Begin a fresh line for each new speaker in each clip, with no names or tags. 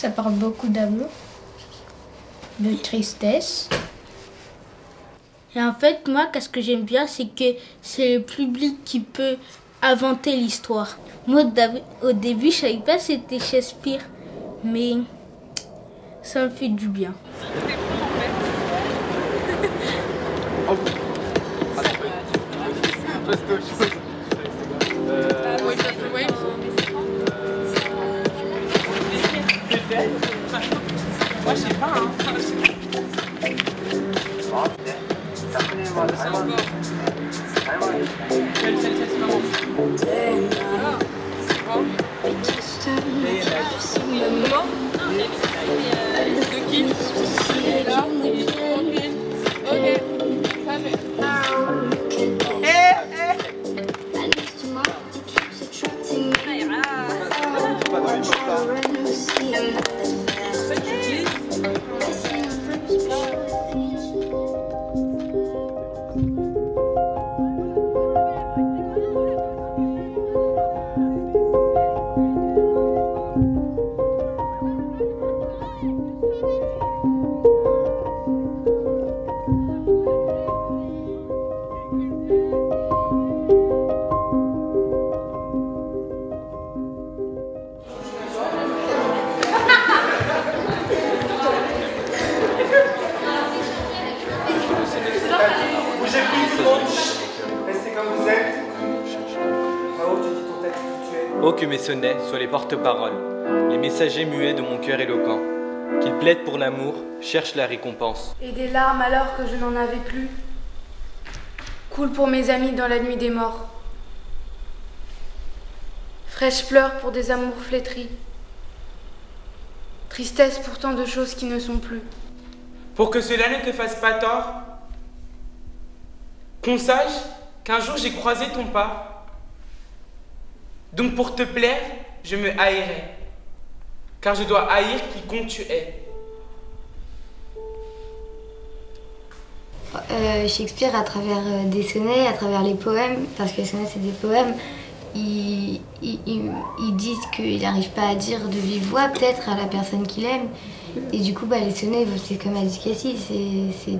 Ça parle beaucoup d'amour, de tristesse.
Et en fait, moi, qu'est-ce que j'aime bien, c'est que c'est le public qui peut inventer l'histoire. Moi, au début, je savais pas c'était Shakespeare, mais ça me fait du bien.
Moi,
Oh, que mes sonnets soient les porte-paroles, les messagers muets de mon cœur éloquent, qu'ils plaident pour l'amour, cherchent la récompense.
Et des larmes alors que je n'en avais plus, coulent pour mes amis dans la nuit des morts. Fraîches pleurs pour des amours flétris, tristesse pour tant de choses qui ne sont plus.
Pour que cela ne te fasse pas tort, qu'on sache qu'un jour j'ai croisé ton pas donc pour te plaire, je me haïrai, car je dois haïr quiconque tu es.
Euh, Shakespeare, à travers euh, des sonnets, à travers les poèmes, parce que les sonnets c'est des poèmes, ils, disent qu'il n'arrive pas à dire de vive voix peut-être à la personne qu'il aime. Et du coup, bah, les sonnets, c'est comme a dit Cassie, c'est...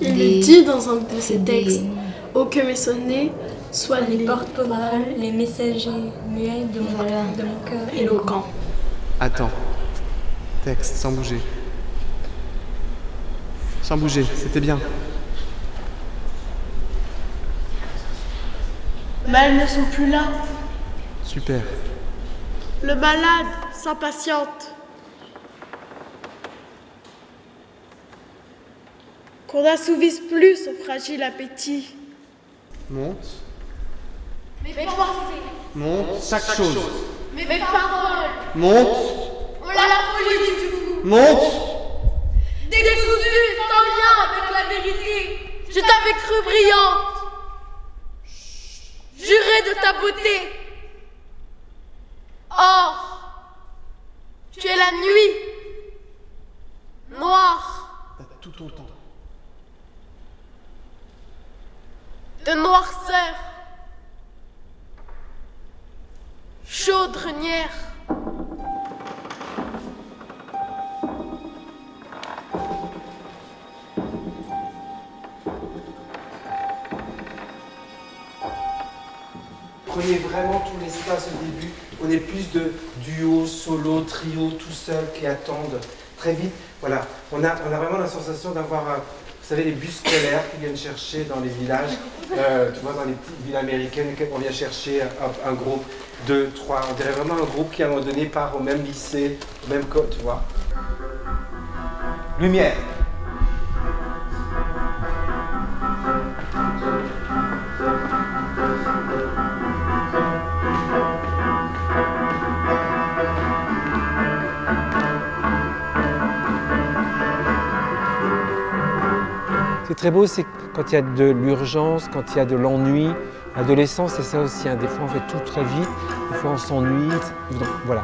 Il des, dit dans un de ses textes, « Oh que mes sonnets
soit les porte-paroles, les messagers muets de mon, de mon cœur éloquent.
Attends. Texte, sans bouger. Sans bouger, c'était bien.
Mais elles ne sont plus là.
Super.
Le malade s'impatiente. Qu'on n'assouvisse plus son fragile appétit.
Monte.
Mes pensées.
Monte chaque chose.
Mes paroles.
Monte.
Oh la folie du fou.
Monte.
Décousue sans lien avec la vérité. Je t'avais cru brillante. Juré de ta beauté. Or, tu es la nuit.
Trio, tout seul qui attendent très vite. Voilà, on a, on a vraiment la sensation d'avoir vous savez, les bus scolaires qui viennent chercher dans les villages, euh, tu vois, dans les petites villes américaines, on vient chercher un, groupe, deux, trois, on dirait vraiment un groupe qui à un moment donné part au même lycée, au même code, tu vois. Lumière.
Qui est très beau, c'est quand il y a de l'urgence, quand il y a de l'ennui. L'adolescence, c'est ça aussi. Hein. Des fois, on fait tout très vite, des fois, on s'ennuie. Voilà.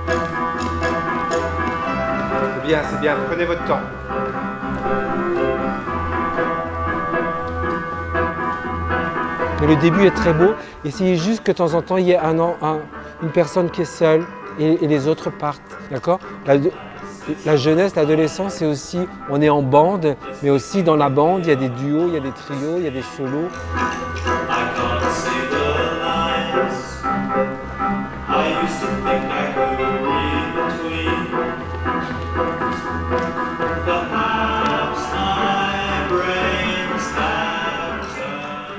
C'est bien, c'est bien. Prenez votre temps.
Mais le début est très beau. Essayez juste que de temps en temps, il y ait un, une personne qui est seule et, les autres partent. D'accord? La jeunesse, l'adolescence, c'est aussi, on est en bande, mais aussi dans la bande, il y a des duos, il y a des trios, il y a des solos.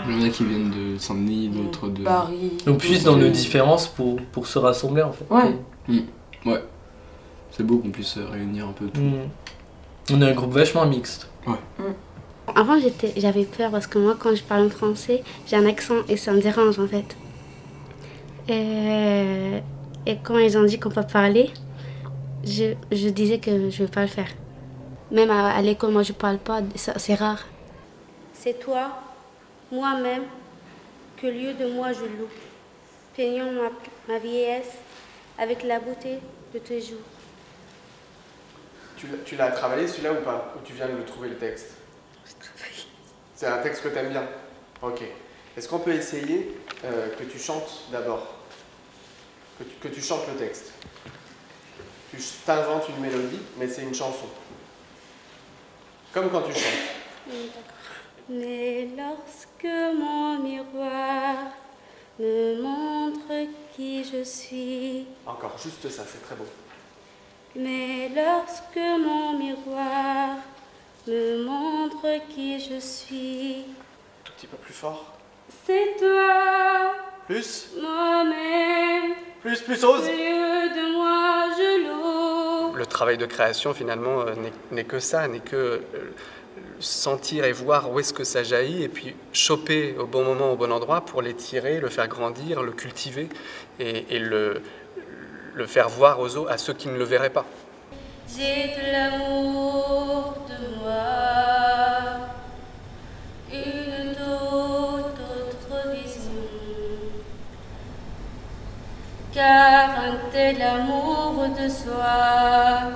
Il y en a qui viennent de Saint-Denis, d'autres de
Paris.
On puisse dans nos différences pour, pour se rassembler en fait.
Ouais.
Mm. Qu'on puisse réunir un peu tout.
Mm. On est un groupe vachement mixte.
Ouais.
Avant, j'étais, j'avais peur parce que moi, quand je parle en français, j'ai un accent et ça me dérange en fait. Et, et quand ils ont dit qu'on peut parler, je, je disais que je ne veux pas le faire. Même à, à l'école, moi, je parle pas, ça- c'est rare. C'est toi, moi-même, que lieu de moi je loue, peignant ma, ma vieillesse avec la beauté de tes jours.
Tu l'as- travaillé celui-là ou pas? Ou tu viens de le trouver le texte? C'est un texte que tu aimes bien Ok. Est-ce qu'on peut essayer euh, que tu chantes d'abord? Que tu, que tu chantes le texte Tu t'inventes une mélodie, mais c'est une chanson. Comme quand tu chantes.
Mais lorsque mon miroir me montre qui je suis,
Encore, juste ça, c'est très beau.
Mais lorsque mon miroir me montre qui je suis,
Tout petit peu plus fort.
c'est toi,
Plus
moi-même,
Plus, plus, ose
au lieu de moi je loue.
Le travail de création, finalement, euh, n'est- que ça, n'est que euh, sentir et voir où est-ce que ça jaillit, et puis choper au bon moment, au bon endroit, pour l'étirer, le faire grandir, le cultiver, et, et le, le faire voir aux autres, à ceux qui ne le verraient pas.
J'ai de l'amour de moi, une autre vision. Car un tel amour de soi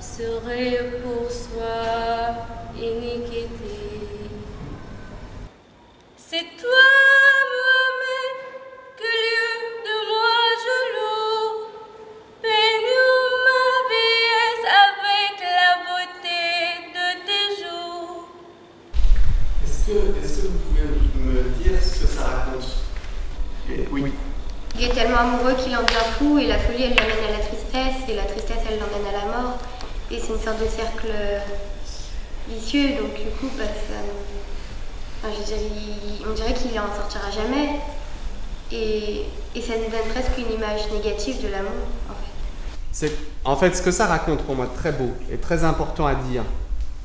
serait pour soi iniquité. De
cercle vicieux donc du coup bah, on dirait qu'il en sortira jamais et, ça nous donne presque une image négative de l'amour en fait.
En fait, ce que ça raconte pour moi, très beau et très important à dire,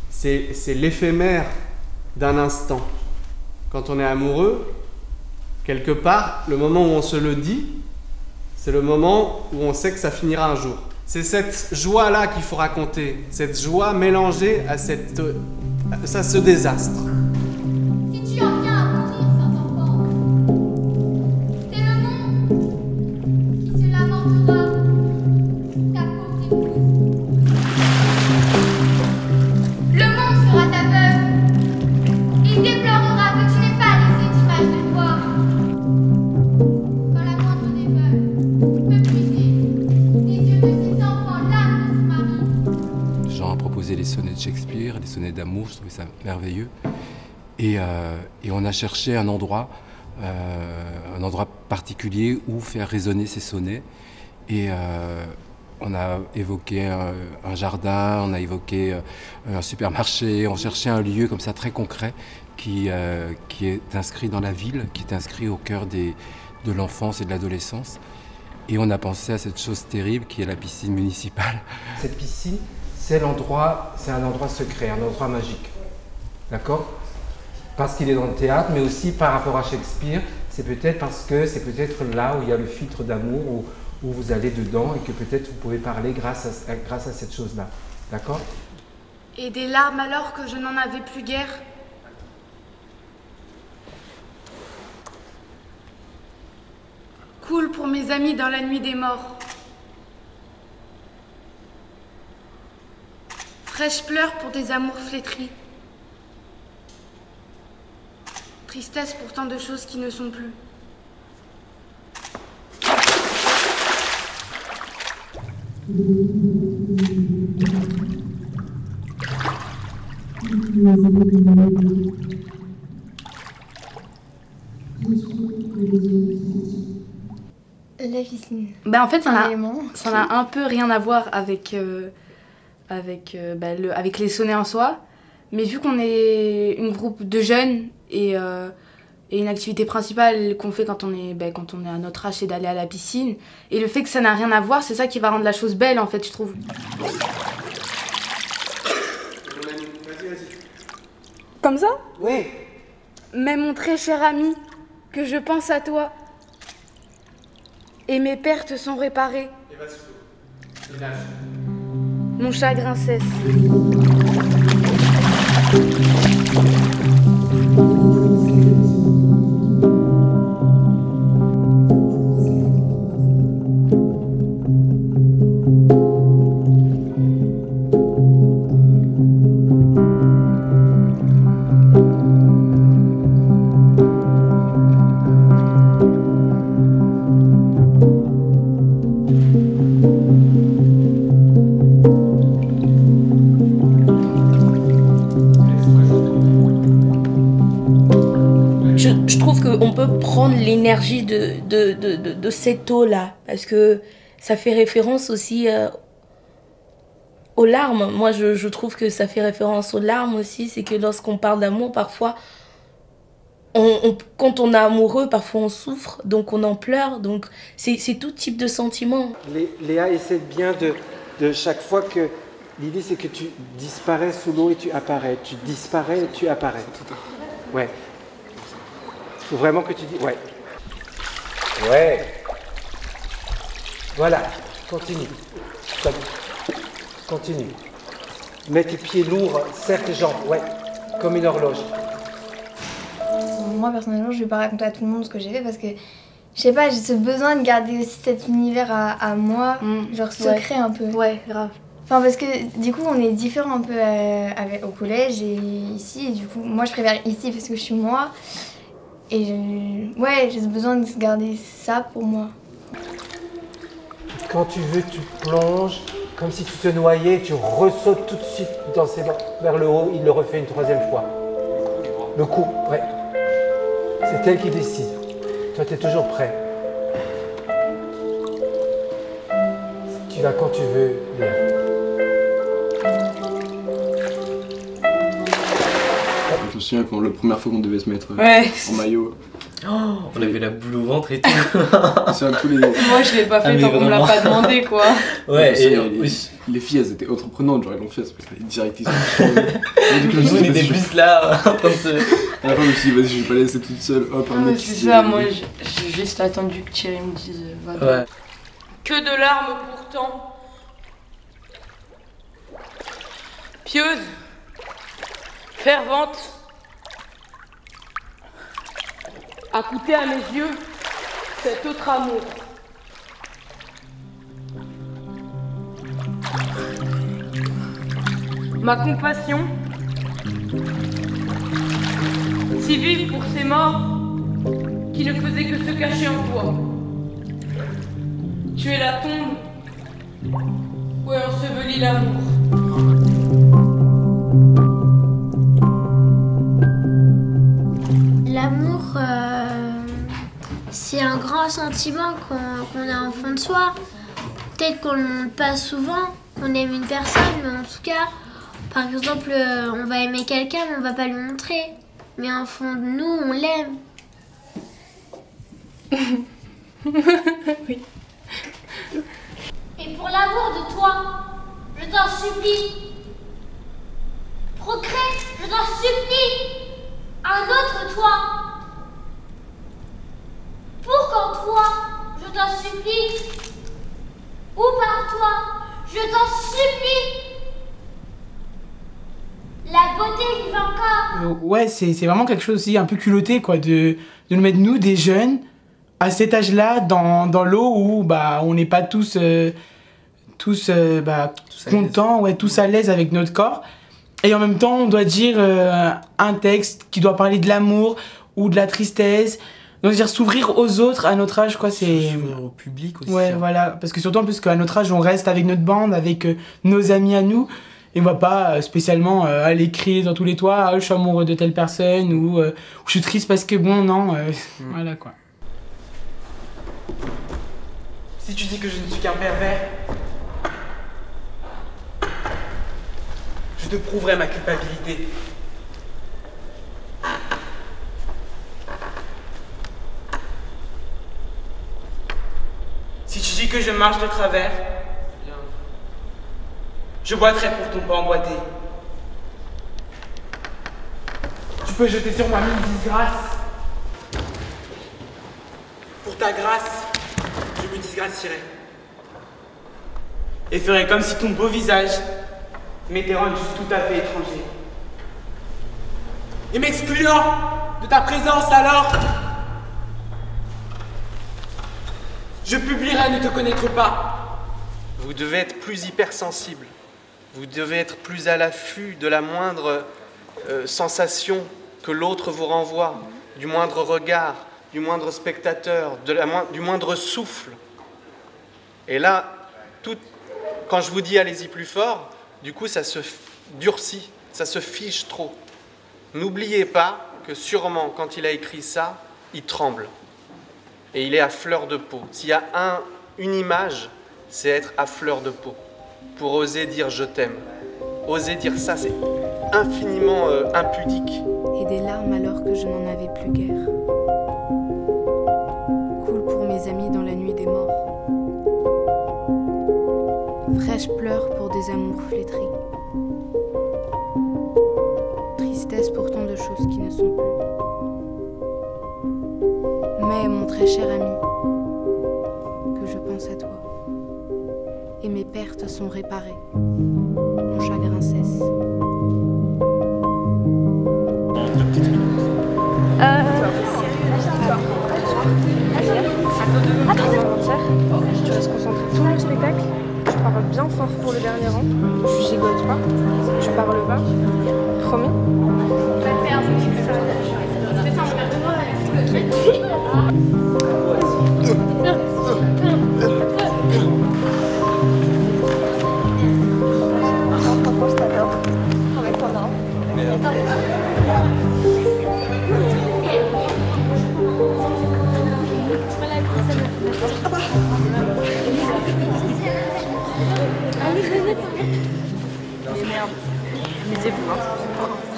c'est l'éphémère d'un instant. Quand on est amoureux, quelque part, le moment où on se le dit, c'est le moment où on sait que ça finira un jour. C'est cette joie-là qu'il faut raconter, cette joie mélangée à, cette, ce désastre.
Je trouvais ça merveilleux. Et, euh, et on a cherché un endroit, euh, un endroit particulier où faire résonner ces sonnets. Et euh, on a évoqué un, jardin, on a évoqué un supermarché, on cherchait un lieu comme ça très concret qui, est inscrit dans la ville, qui est inscrit au cœur de l'enfance et de l'adolescence. Et on a pensé à cette chose terrible qui est la piscine municipale.
Cette piscine, c'est l'endroit, c'est un endroit secret, un endroit magique. D'accord? Parce qu'il est dans le théâtre, mais aussi par rapport à Shakespeare, c'est peut-être parce que c'est peut-être là où il y a le filtre d'amour, où, vous allez dedans et que peut-être vous pouvez parler grâce à, grâce à cette chose-là. D'accord?
Et des larmes alors que je n'en avais plus guère? Cool pour mes amis dans la nuit des morts. Traîche pleure pour des amours flétris. Tristesse pour tant de choses qui ne sont plus.
La piscine.
Bah en fait, ça n'a un peu rien à voir avec euh, avec, euh, bah, le, avec les sonnets en soi. Mais vu qu'on est une groupe de jeunes et, euh, et une activité principale qu'on fait quand on, est, bah, quand on est à notre âge, c'est d'aller à la piscine. Et le fait que ça n'a rien à voir, c'est ça qui va rendre la chose belle en fait, je trouve. Comme ça?
Oui.
Mais mon très cher ami, que je pense à toi. Et mes pertes sont réparées. Mon chagrin cesse.
Prendre l'énergie de, de, de, de, de cette eau-là, parce que ça fait référence aussi euh, aux larmes. Moi, je, je trouve que ça fait référence aux larmes aussi. C'est que lorsqu'on parle d'amour, parfois, on, on- quand on est amoureux, parfois on souffre, donc on en pleure. Donc, c'est c'est tout type de sentiment.
Lé- Léa essaie bien de, de chaque fois que. L'idée, c'est que tu disparais sous l'eau et tu apparais. Tu disparais et tu apparais. Ouais. Faut vraiment que tu dis. Ouais. Ouais. Voilà. Continue. Stop. Continue. Mets tes pieds lourds, serre tes jambes. Ouais. Comme une horloge.
Moi personnellement, je vais pas raconter à tout le monde ce que j'ai fait parce que je sais pas, j'ai ce besoin de garder aussi cet univers à, à moi, genre secret un peu.
Ouais, grave.
Enfin parce que du coup on est différents un peu euh, avec- au collège et ici et du coup moi je préfère ici parce que je suis moi et je- ouais j'ai besoin de garder ça pour moi.
Quand tu veux, tu plonges comme si tu te noyais, tu ressautes tout de suite dans ses vers le haut, il le refait une troisième fois. Le coup, ouais. C'est elle qui décide. Toi, tu es toujours prêt. Tu vas quand tu veux, Léa.
Quand la première fois qu'on devait se mettre euh,
Ouais.
en maillot.
On avait la boule au ventre et tout.
C'est un tous les.
Moi, je l'ai pas fait
Ah,
tant qu'on me l'a pas demandé, quoi.
Ouais,
et
et
les, les filles elles étaient entreprenantes, genre elles l'ont fait, parce que les direct ils
on était juste là, en train de se.
À la fin, je me suis dit, vas-y, je vais pas la laisser toute seule. Hop, un
Ah,
mec
c'est ça, moi j'ai juste attendu que Thierry me dise euh, va
Ouais.
Que de larmes pourtant. Pieuse. Fervente. A coûté à mes yeux cet autre amour. Ma compassion, si vive pour ces morts qui ne faisaient que se cacher en toi. Tu es la tombe où est enseveli l'amour.
Grand sentiment qu'on a en fond de soi. Peut-être qu'on ne le montre pas souvent, qu'on aime une personne, mais en tout cas, par exemple, euh, on va aimer quelqu'un, mais on va pas lui montrer. Mais en fond de nous, on l'aime. Et pour l'amour de toi, je t'en supplie, procrée, je t'en supplie, un autre toi. Pour qu'en toi, je t'en supplie, ou par toi, je t'en supplie, la beauté vive encore.
Euh, ouais, c'est c'est vraiment quelque chose aussi un peu culotté, quoi, de, de nous mettre, nous, des jeunes, à cet âge-là, dans, dans l'eau où bah, on n'est pas tous, euh, tous, euh, bah, contents, ouais, tous à l'aise avec notre corps. Et en même temps, on doit dire euh, un texte qui doit parler de l'amour ou de la tristesse. Donc, dire s'ouvrir aux autres à notre âge, quoi, c'est.
Au public aussi.
Ouais, voilà. Parce que surtout, en plus, qu'à notre âge, on reste avec notre bande, avec euh, nos amis à nous. Et on va pas euh, spécialement euh, aller crier dans tous les toits, ah, je suis amoureux de telle personne, ou, euh, je suis triste parce que bon, non, euh, voilà quoi.
Si tu dis que je ne suis qu'un pervers, je te prouverai ma culpabilité. Si tu dis que je marche de travers, je boiterai pour ton pas emboîté. Tu peux jeter sur moi mille disgrâces. Pour ta grâce, je me disgracierai. Et ferai comme si ton beau visage m'était rendu tout à fait étranger. Et m'excluant de ta présence alors, je publierai ne te connaître pas.
Vous devez être plus hypersensible. Vous devez être plus à l'affût de la moindre euh, sensation que l'autre vous renvoie, du moindre regard, du moindre spectateur, du moindre souffle. Et là, quand je vous dis allez-y plus fort, du coup ça se durcit, ça se fiche trop. N'oubliez pas que sûrement quand il a écrit ça, il tremble. Et il est à fleur de peau. S'il y a un, une image, c'est être à fleur de peau. Pour oser dire je t'aime. Oser dire ça, c'est infiniment euh, impudique.
et des larmes alors que je n'en avais plus guère. Coule pour mes amis dans la nuit des morts. Fraîche pleure pour des amours flétris. Très cher ami, que je pense à toi. Et mes pertes sont réparées. Mon chagrin cesse.
Attends, tu restes concentré tout le spectacle. Tu parles bien fort pour le dernier rang. Tu gigotes pas. Tu parles pas. Promis
Mais merde, amusez-vous. Hein.